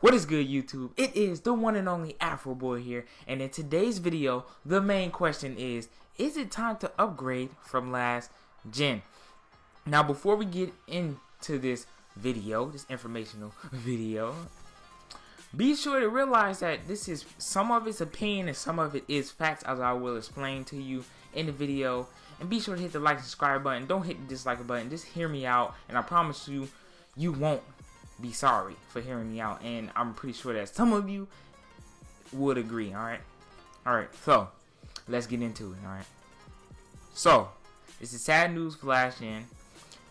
What is good, YouTube? It is the one and only Afro Boy here, and in today's video, the main question is: Is it time to upgrade from last gen? Now, before we get into this video, this informational video, be sure to realize that this is some of its opinion and some of it is facts, as I will explain to you in the video. And be sure to hit the like and subscribe button. Don't hit the dislike button. Just hear me out, and I promise you, you won't be sorry for hearing me out. And I'm pretty sure that some of you would agree. All right, all right. So let's get into it. All right. So this is sad news for last gen,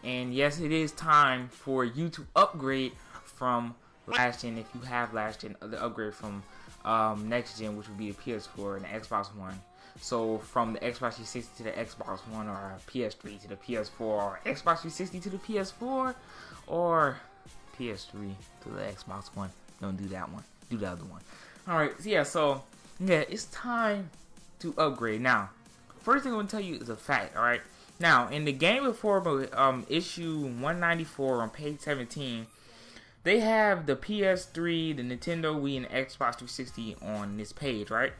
and yes, it is time for you to upgrade from last gen if you have last gen. The upgrade from um, next gen, which would be the PS4 and Xbox One. So from the Xbox 360 to the Xbox One, or PS3 to the PS4, or Xbox 360 to the PS4, or PS3 to the Xbox One. Don't do that one. Do the other one. All right. So yeah. So yeah, it's time to upgrade now. First thing I'm gonna tell you is a fact. All right. Now in the Game Informer um, issue 194 on page 17, they have the PS3, the Nintendo Wii, and Xbox 360 on this page, right?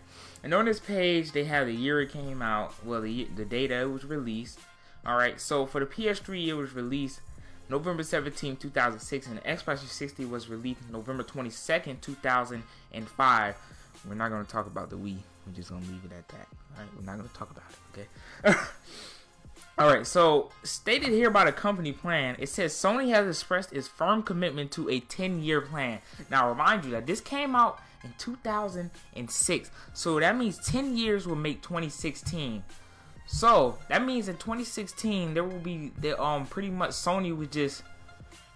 And on this page, they have the year it came out, well, the the data it was released. All right, so for the PS3, it was released November 17, 2006, and the Xbox 360 was released November 22nd, 2005. We're not going to talk about the Wii. We're just going to leave it at that. All right, we're not going to talk about it, okay? All right, so stated here by the company plan, it says Sony has expressed its firm commitment to a 10-year plan. Now, remind you that this came out in 2006, so that means 10 years will make 2016. So that means in 2016 there will be the um pretty much Sony would just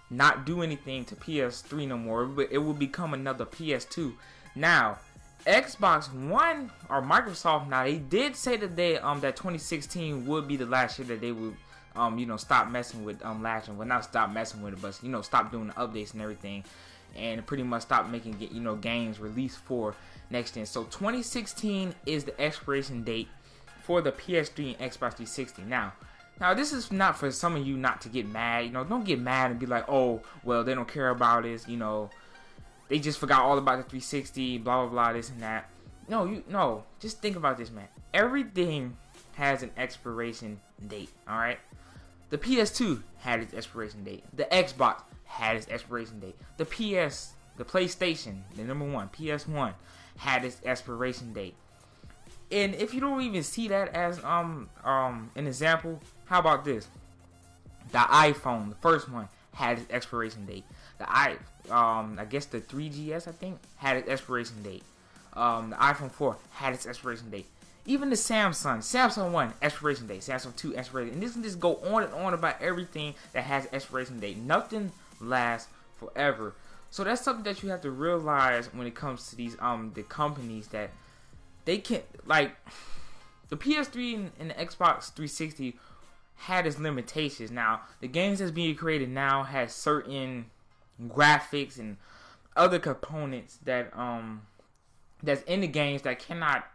not do anything to PS3 no more, but it will become another PS2. Now, Xbox One or Microsoft now they did say that they um that 2016 would be the last year that they would um you know stop messing with um patching, well not stop messing with it, but you know stop doing the updates and everything, and pretty much stop making you know games released for next gen. So 2016 is the expiration date for the PS3 and Xbox 360. Now, now this is not for some of you not to get mad. You know, don't get mad and be like, oh, well, they don't care about this. You know, they just forgot all about the 360. Blah blah blah. This and that. No, you no. Just think about this, man. Everything has an expiration date. All right. The PS2 had its expiration date. The Xbox had its expiration date. The PS, the PlayStation, the number one, PS1, had its expiration date. And if you don't even see that as um um an example, how about this? The iPhone, the first one, had its expiration date. The i um I guess the 3GS I think had its expiration date. Um the iPhone 4 had its expiration date. Even the Samsung, Samsung 1 expiration date, Samsung 2 expiration, and this can just go on and on about everything that has expiration date. Nothing lasts forever. So that's something that you have to realize when it comes to these um the companies that they can't like the PS3 and, the Xbox 360 had its limitations. Now the games that's being created now has certain graphics and other components that um that's in the games that cannot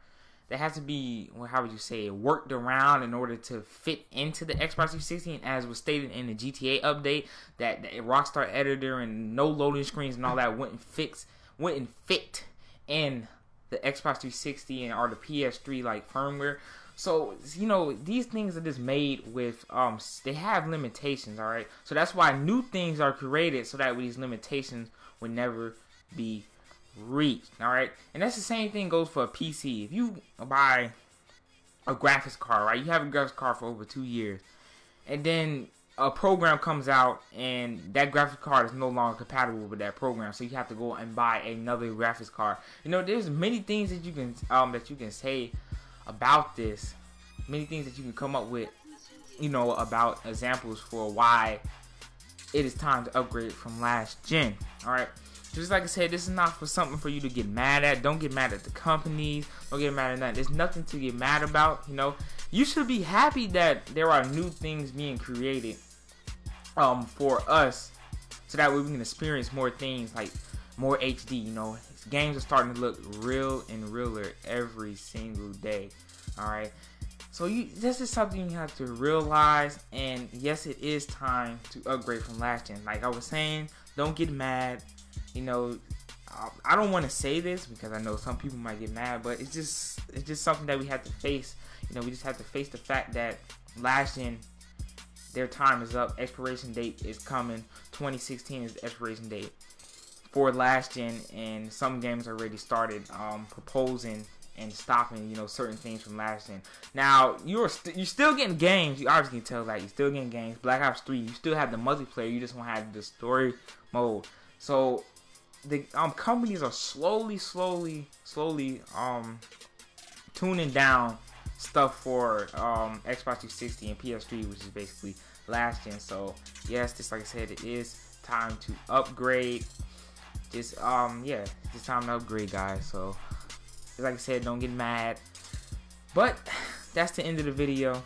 that has to be well, how would you say it, worked around in order to fit into the Xbox 360 and as was stated in the GTA update that the Rockstar editor and no loading screens and all that wouldn't fix wouldn't fit in the Xbox 360 and or the PS3 like firmware. So you know these things are just made with um they have limitations, all right. So that's why new things are created so that these limitations would never be reached, all right. And that's the same thing goes for a PC. If you buy a graphics card, right, you have a graphics card for over two years, and then a program comes out and that graphics card is no longer compatible with that program, so you have to go and buy another graphics card. You know, there's many things that you can um that you can say about this, many things that you can come up with, you know, about examples for why it is time to upgrade from last gen. All right. Just like I said, this is not for something for you to get mad at. Don't get mad at the companies. Don't get mad at that. There's nothing to get mad about. You know, you should be happy that there are new things being created um, for us so that way we can experience more things like more HD. You know, games are starting to look real and realer every single day. All right. So you this is something you have to realize and yes it is time to upgrade from last gen. Like I was saying, don't get mad. You know, I don't want to say this because I know some people might get mad, but it's just it's just something that we have to face. You know, we just have to face the fact that last gen their time is up. Expiration date is coming. 2016 is the expiration date for last gen, and some games already started um, proposing and stopping, you know, certain things from last gen. Now you're st- you're still getting games. You obviously can tell that you're still getting games. Black Ops 3, you still have the multiplayer. You just won't have the story mode. So the um companies are slowly, slowly, slowly um tuning down stuff for um Xbox 360 and PS3, which is basically last gen. So yes, just like I said, it is time to upgrade. Just um yeah, it's time to upgrade, guys. So like I said, don't get mad. But that's the end of the video.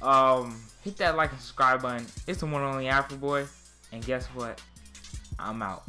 Um, hit that like and subscribe button. It's the one only Afro Boy, and guess what? I'm out.